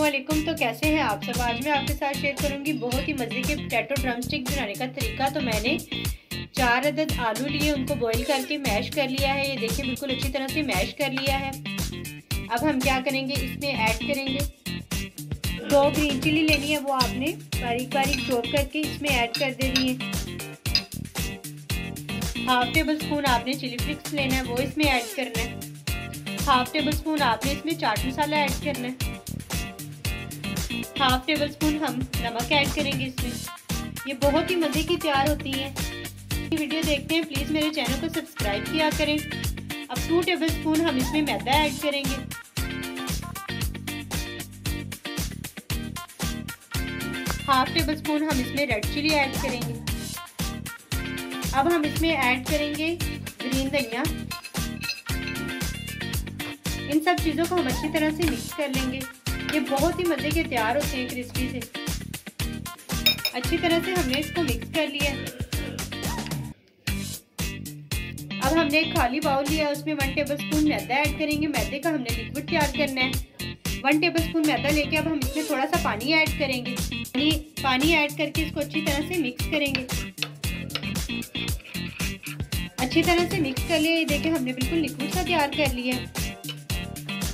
असलम तो कैसे हैं आप सब? आज मैं आपके साथ शेयर करूँगी बहुत ही मज़े के पोटैटो ड्रम स्टिक बनाने का तरीका। तो मैंने चार अदद आलू लिए, उनको बॉईल करके मैश कर लिया है। ये देखिए, बिल्कुल अच्छी तरह से मैश कर लिया है। अब हम क्या करेंगे? इसमें ऐड करेंगे दो ग्रीन चिली लेनी है, वो आपने बारीक बारीक चॉप करके इसमें ऐड कर देनी है। हाफ़ टेबल स्पून आपने चिली फ्लिक्स लेना है, वो इसमें ऐड करना है। हाफ़ टेबल स्पून आपने इसमें चाट मसाला ऐड करना है। हाफ़ टेबल स्पून हम नमक ऐड करेंगे इसमें। ये बहुत ही मज़े की तैयार होती है। वीडियो देखते हैं प्लीज़ मेरे चैनल को सब्सक्राइब किया करें। अब टू टेबल स्पून हम इसमें मैदा ऐड करेंगे। हाफ़ टेबल स्पून हम इसमें रेड चिली ऐड करेंगे। अब हम इसमें ऐड करेंगे ग्रीन धनिया। इन सब चीज़ों को हम अच्छी तरह से मिक्स कर लेंगे। ये बहुत ही मज़े के तैयार होते हैं क्रिस्पी से। अच्छी तरह से हमने इसको मिक्स कर लिया अब हमने एक खाली बाउल लिया उसमें वन टेबल स्पून मैदा ऐड करेंगे। मैदे का हमने लिक्विड तैयार करना है। वन टेबल स्पून मैदा लेके अब हम इसमें थोड़ा सा पानी ऐड करेंगे। पानी पानी ऐड करके इसको अच्छी तरह से मिक्स करेंगे। अच्छी तरह से मिक्स कर लिया। देखिए हमने बिल्कुल लिक्विड सा तैयार कर लिया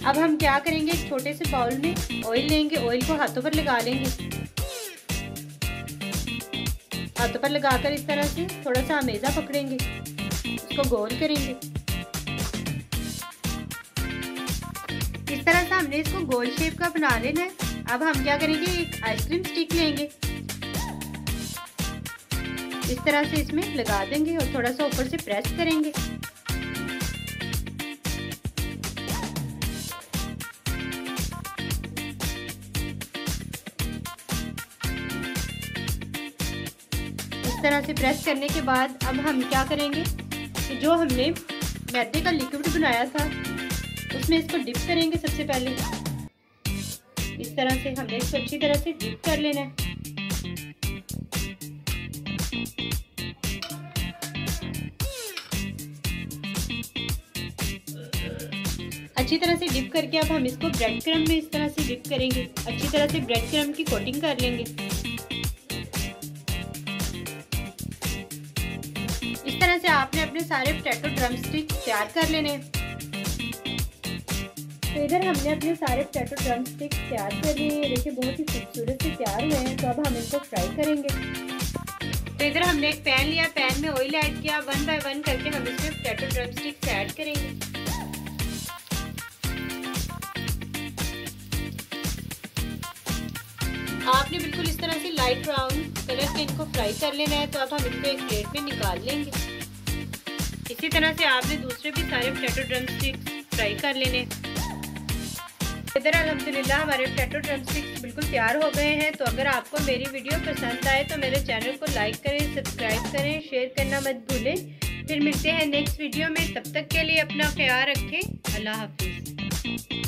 अब हम क्या करेंगे? एक छोटे से बाउल में ऑयल लेंगे। ऑयल को हाथों पर लगा लेंगे। हाथों पर लगाकर इस तरह से थोड़ा सा अमेज़ा पकड़ेंगे। उसको गोल करेंगे। इस तरह से हमने इसको गोल शेप का बना लेना है। अब हम क्या करेंगे? एक आइसक्रीम स्टिक लेंगे। इस तरह से इसमें लगा देंगे और थोड़ा सा ऊपर से प्रेस करेंगे। इस तरह से प्रेस करने के बाद अब हम क्या करेंगे कि जो हमने मैदे का लिक्विड बनाया था, उसमें इसको डिप करेंगे सबसे पहले। इस तरह से हमने इसको अच्छी तरह से डिप कर लेना है। अच्छी तरह से डिप करके अब हम इसको ब्रेड क्रम में इस तरह से डिप करेंगे। अच्छी तरह से ब्रेड क्रम की कोटिंग कर लेंगे। से आपने अपने सारे पोटैटो ड्रम स्टिक तैयार कर लेने तो इधर हमने अपने सारे पोटैटो ड्रम स्टिक तैयार कर लिए हैं। देखिए, बहुत ही खूबसूरत से तैयार हुए हैं। तो अब हम इनको फ्राई करेंगे। तो इधर हमने एक पैन लिया। पैन में ऑयल ऐड किया। वन बाय वन करके हम इसमें पोटैटो ड्रम स्टिक्स ऐड करेंगे। आपने बिल्कुल इस तरह से लाइट ब्राउन कलर के इनको फ्राई कर लेना है। तो अब हम इनको एक प्लेट में निकाल लेंगे। इसी तरह से आपने दूसरे भी सारे पोटैटो ड्रम स्टिक्स फ्राई कर लेने। इधर अलहमदिल्ला हमारे पोटैटो ड्रम स्टिक्स बिल्कुल तैयार हो गए हैं तो अगर आपको मेरी वीडियो पसंद आए तो मेरे चैनल को लाइक करें सब्सक्राइब करें शेयर करना मत भूलें। फिर मिलते हैं नेक्स्ट वीडियो में, तब तक के लिए अपना ख्याल रखें। अल्लाह हाफिज़।